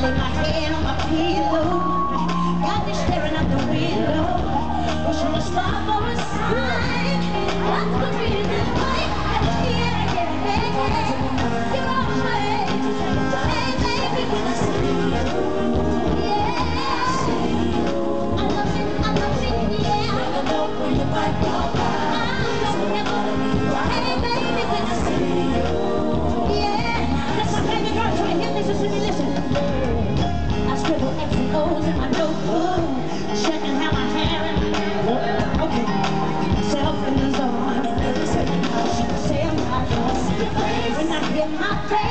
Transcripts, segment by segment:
Calling my name.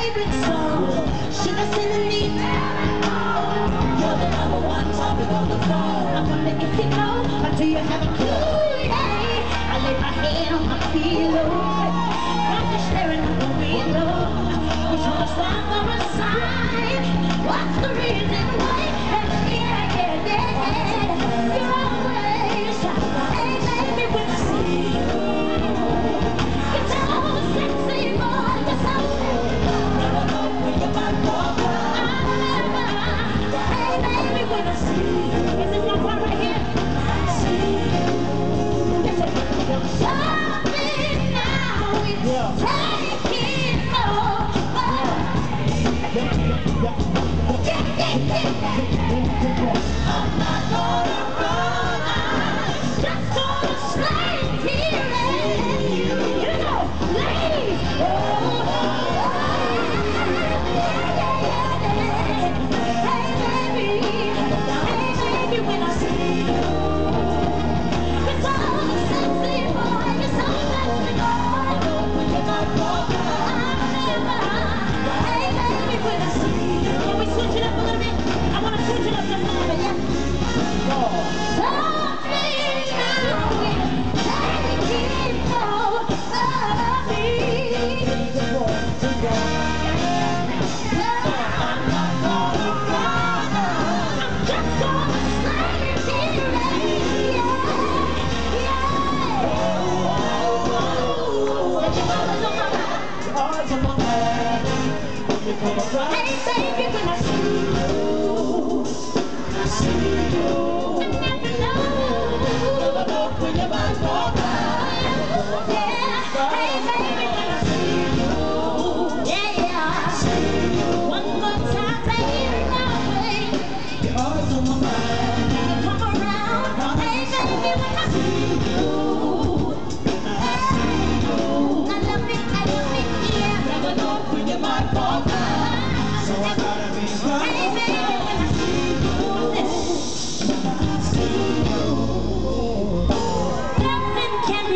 favorite song. Should I send an email? You're the number one topic on the phone. I wonder if you know, or do you have a clue? Yeah. I lay my head on my pillow. I'm just staring at the window. We're trying to stop my a sign. What's the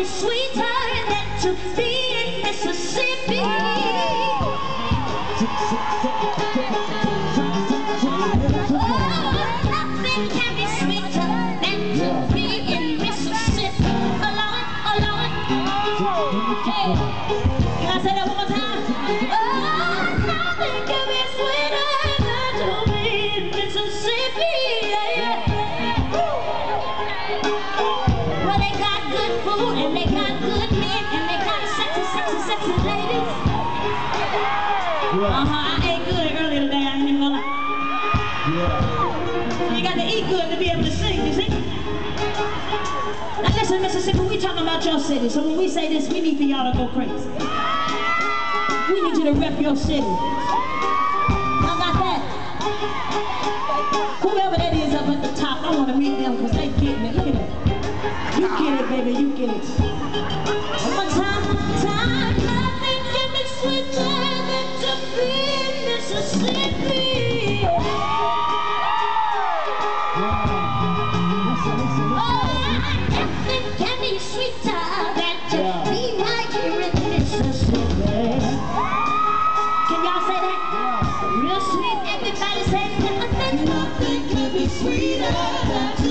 sweeter than to be necessary. Yeah. Uh-huh, I ate good earlier today, I ain't even gonna lie. Yeah. You got to eat good to be able to sing, you see? Now listen, Mississippi, we talking about your city, so when we say this, we need for y'all to go crazy. We need you to rep your city. Y'all got that? Whoever that is up at the top, I want to meet them because they get it. Look at that. You get it, baby, you get it. sweet, everybody says, nothing could be sweeter.